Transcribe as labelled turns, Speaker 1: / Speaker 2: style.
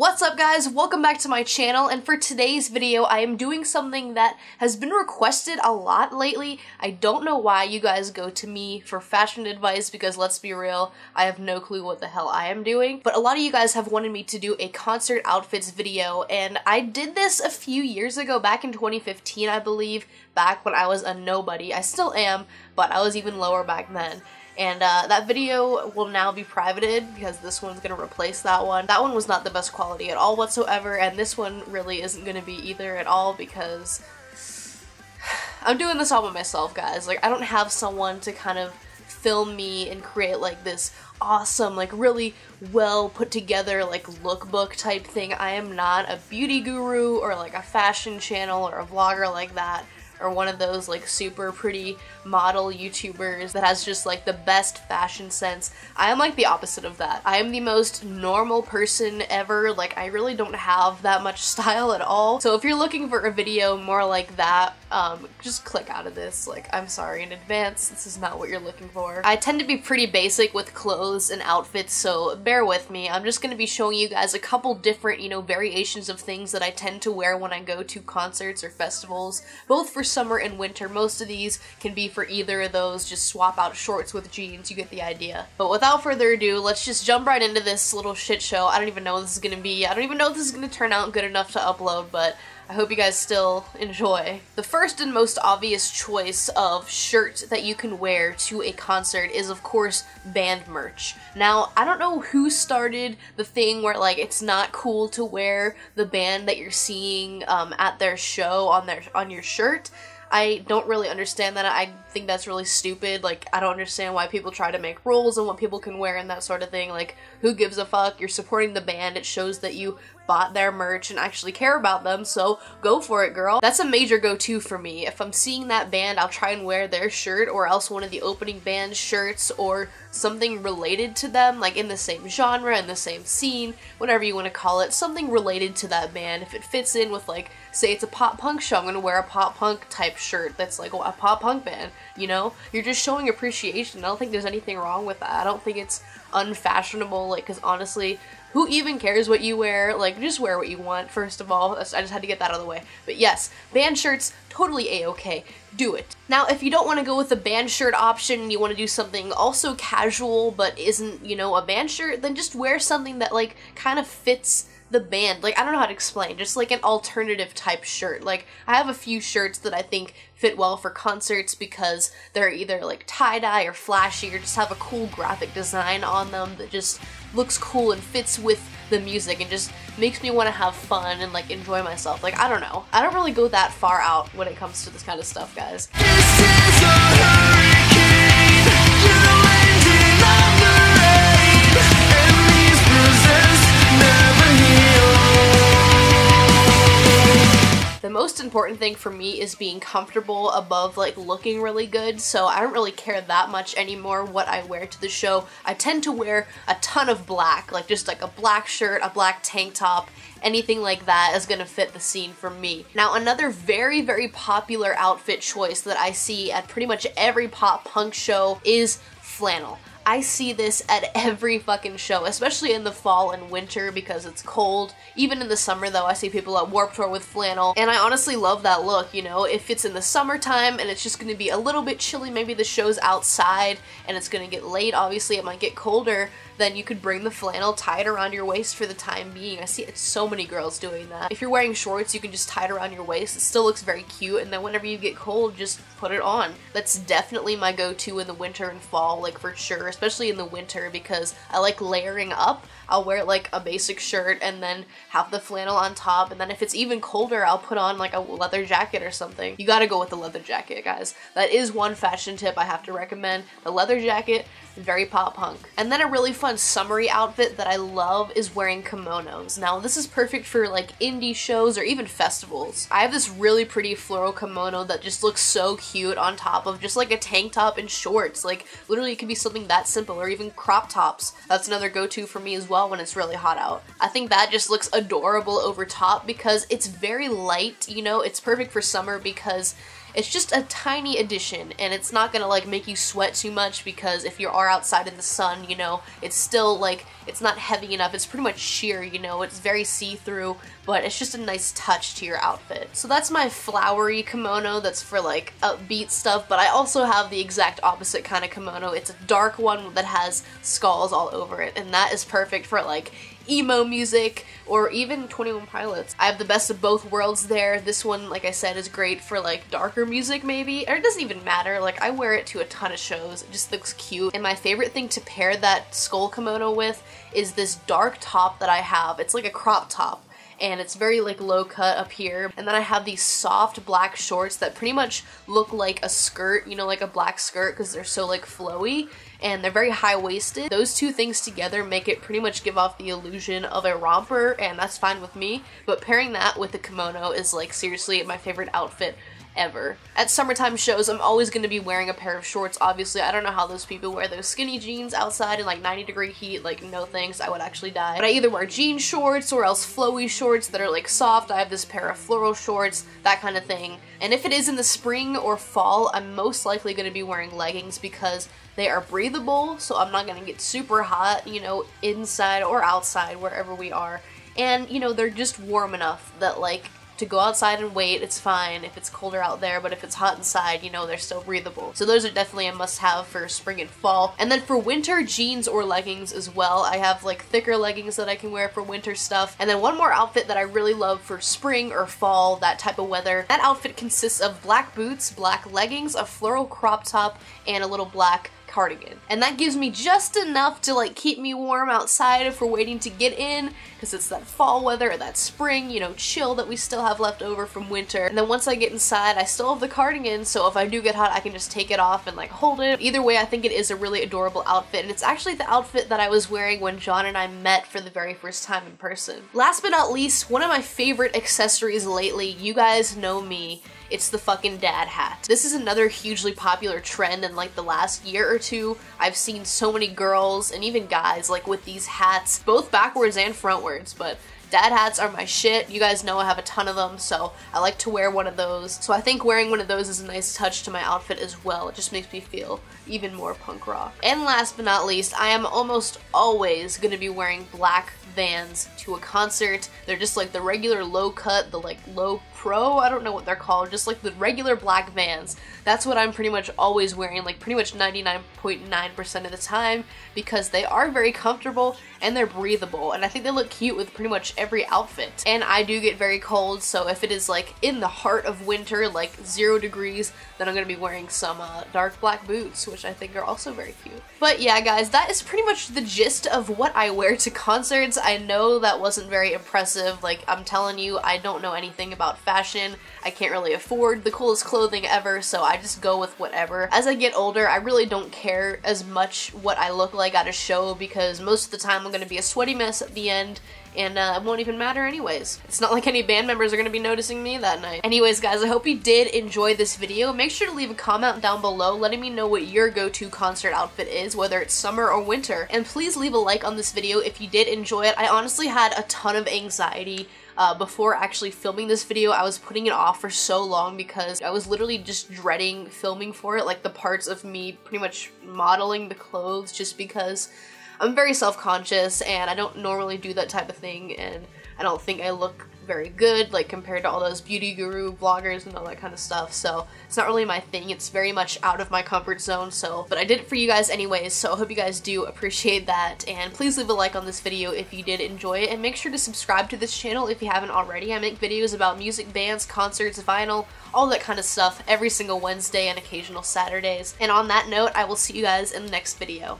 Speaker 1: What's up guys? Welcome back to my channel and for today's video I am doing something that has been requested a lot lately. I don't know why you guys go to me for fashion advice because let's be real, I have no clue what the hell I am doing. But a lot of you guys have wanted me to do a concert outfits video and I did this a few years ago, back in 2015 I believe, back when I was a nobody. I still am, but I was even lower back then. And uh, that video will now be privated because this one's to replace that one. That one was not the best quality at all whatsoever, and this one really isn't to be either at all because I'm doing this all by myself, guys. Like, I don't have someone to kind of film me and create like this awesome, like really well put together like lookbook type thing. I am not a beauty guru or like a fashion channel or a vlogger like that or one of those like super pretty model YouTubers that has just like the best fashion sense. I am like the opposite of that. I am the most normal person ever. Like I really don't have that much style at all. So if you're looking for a video more like that, um, just click out of this. Like I'm sorry in advance, this is not what you're looking for. I tend to be pretty basic with clothes and outfits, so bear with me. I'm just gonna be showing you guys a couple different, you know, variations of things that I tend to wear when I go to concerts or festivals, both for summer and winter. Most of these can be for either of those. Just swap out shorts with jeans, you get the idea. But without further ado, let's just jump right into this little shit show. I don't even know this is gonna be. I don't even know if this is gonna turn out good enough to upload, but I hope you guys still enjoy. The first and most obvious choice of shirt that you can wear to a concert is of course band merch. Now, I don't know who started the thing where like it's not cool to wear the band that you're seeing um, at their show on their on your shirt. I don't really understand that. I think that's really stupid. Like, I don't understand why people try to make rules and what people can wear and that sort of thing. Like, who gives a fuck? You're supporting the band. It shows that you bought their merch and actually care about them, so go for it, girl. That's a major go-to for me. If I'm seeing that band, I'll try and wear their shirt or else one of the opening band shirts or something related to them, like in the same genre, in the same scene, whatever you want to call it, something related to that band. If it fits in with like, say it's a pop punk show, I'm gonna wear a pop punk type shirt that's like a pop punk band, you know? You're just showing appreciation. I don't think there's anything wrong with that. I don't think it's unfashionable, like, because honestly, who even cares what you wear? Like, just wear what you want, first of all. I just had to get that out of the way. But yes, band shirts, totally a-okay. Do it. Now, if you don't want to go with the band shirt option you want to do something also casual but isn't, you know, a band shirt, then just wear something that, like, kind of fits the band. Like, I don't know how to explain. Just like an alternative type shirt. Like, I have a few shirts that I think fit well for concerts because they're either like tie-dye or flashy or just have a cool graphic design on them that just looks cool and fits with the music and just makes me want to have fun and like enjoy myself. Like, I don't know. I don't really go that far out when it comes to this kind of stuff, guys. The most important thing for me is being comfortable above like looking really good so I don't really care that much anymore what I wear to the show. I tend to wear a ton of black like just like a black shirt, a black tank top, anything like that is gonna fit the scene for me. Now another very very popular outfit choice that I see at pretty much every pop punk show is flannel. I see this at every fucking show, especially in the fall and winter because it's cold. Even in the summer though, I see people at Warped Tour with flannel, and I honestly love that look, you know? If it's in the summertime and it's just gonna be a little bit chilly, maybe the show's outside and it's gonna get late, obviously it might get colder, then you could bring the flannel, tie it around your waist for the time being. I see so many girls doing that. If you're wearing shorts, you can just tie it around your waist. It still looks very cute, and then whenever you get cold, just put it on. That's definitely my go-to in the winter and fall, like for sure, especially in the winter because I like layering up. I'll wear like a basic shirt and then have the flannel on top, and then if it's even colder, I'll put on like a leather jacket or something. You gotta go with the leather jacket, guys. That is one fashion tip I have to recommend. The leather jacket, very pop punk. And then a really fun summery outfit that I love is wearing kimonos. Now this is perfect for like indie shows or even festivals. I have this really pretty floral kimono that just looks so cute on top of just like a tank top and shorts. Like literally it could be something that simple or even crop tops. That's another go-to for me as well when it's really hot out. I think that just looks adorable over top because it's very light, you know, it's perfect for summer because It's just a tiny addition and it's not gonna like make you sweat too much because if you are outside in the sun, you know, it's still like, it's not heavy enough. It's pretty much sheer, you know, it's very see-through, but it's just a nice touch to your outfit. So that's my flowery kimono that's for like upbeat stuff, but I also have the exact opposite kind of kimono. It's a dark one that has skulls all over it, and that is perfect for like emo music or even 21 Pilots. I have the best of both worlds there. This one, like I said, is great for like darker music maybe, or it doesn't even matter. Like I wear it to a ton of shows. It just looks cute. And my favorite thing to pair that skull kimono with is this dark top that I have. It's like a crop top and it's very like low cut up here. And then I have these soft black shorts that pretty much look like a skirt, you know, like a black skirt because they're so like flowy and they're very high-waisted. Those two things together make it pretty much give off the illusion of a romper and that's fine with me, but pairing that with the kimono is like seriously my favorite outfit ever. At summertime shows, I'm always going to be wearing a pair of shorts, obviously. I don't know how those people wear those skinny jeans outside in like 90 degree heat, like no thanks, I would actually die. But I either wear jean shorts or else flowy shorts that are like soft. I have this pair of floral shorts, that kind of thing. And if it is in the spring or fall, I'm most likely going to be wearing leggings because they are breathable, so I'm not going to get super hot, you know, inside or outside, wherever we are. And, you know, they're just warm enough that, like, to go outside and wait, it's fine if it's colder out there, but if it's hot inside, you know, they're still breathable. So those are definitely a must-have for spring and fall. And then for winter, jeans or leggings as well. I have like thicker leggings that I can wear for winter stuff. And then one more outfit that I really love for spring or fall, that type of weather. That outfit consists of black boots, black leggings, a floral crop top, and a little black cardigan. And that gives me just enough to like keep me warm outside if we're waiting to get in because it's that fall weather or that spring, you know, chill that we still have left over from winter. And then once I get inside, I still have the cardigan, so if I do get hot, I can just take it off and like hold it. Either way, I think it is a really adorable outfit, and it's actually the outfit that I was wearing when John and I met for the very first time in person. Last but not least, one of my favorite accessories lately, you guys know me, it's the fucking dad hat. This is another hugely popular trend in like the last year or two. I've seen so many girls and even guys like with these hats, both backwards and frontwards, but Dad hats are my shit. You guys know I have a ton of them, so I like to wear one of those. So I think wearing one of those is a nice touch to my outfit as well. It just makes me feel even more punk rock. And last but not least, I am almost always going to be wearing black Vans to a concert. They're just like the regular low cut, the like low pro, I don't know what they're called, just like the regular black Vans. That's what I'm pretty much always wearing, like pretty much 99.9% of the time because they are very comfortable and they're breathable and I think they look cute with pretty much every outfit. And I do get very cold, so if it is like in the heart of winter, like zero degrees, then I'm gonna be wearing some uh, dark black boots, which I think are also very cute. But yeah, guys, that is pretty much the gist of what I wear to concerts. I know that wasn't very impressive. Like, I'm telling you, I don't know anything about fashion. I can't really afford the coolest clothing ever, so I just go with whatever. As I get older, I really don't care as much what I look like at a show because most of the time I'm gonna be a sweaty mess at the end and uh, it won't even matter anyways. It's not like any band members are to be noticing me that night. Anyways, guys, I hope you did enjoy this video. Make sure to leave a comment down below letting me know what your go-to concert outfit is, whether it's summer or winter. And please leave a like on this video if you did enjoy it. I honestly had a ton of anxiety uh, before actually filming this video. I was putting it off for so long because I was literally just dreading filming for it, like the parts of me pretty much modeling the clothes just because I'm very self-conscious and I don't normally do that type of thing and I don't think I look very good like compared to all those beauty guru vloggers and all that kind of stuff so it's not really my thing. It's very much out of my comfort zone so but I did it for you guys anyways so I hope you guys do appreciate that and please leave a like on this video if you did enjoy it and make sure to subscribe to this channel if you haven't already. I make videos about music bands concerts vinyl all that kind of stuff every single Wednesday and occasional Saturdays and on that note I will see you guys in the next video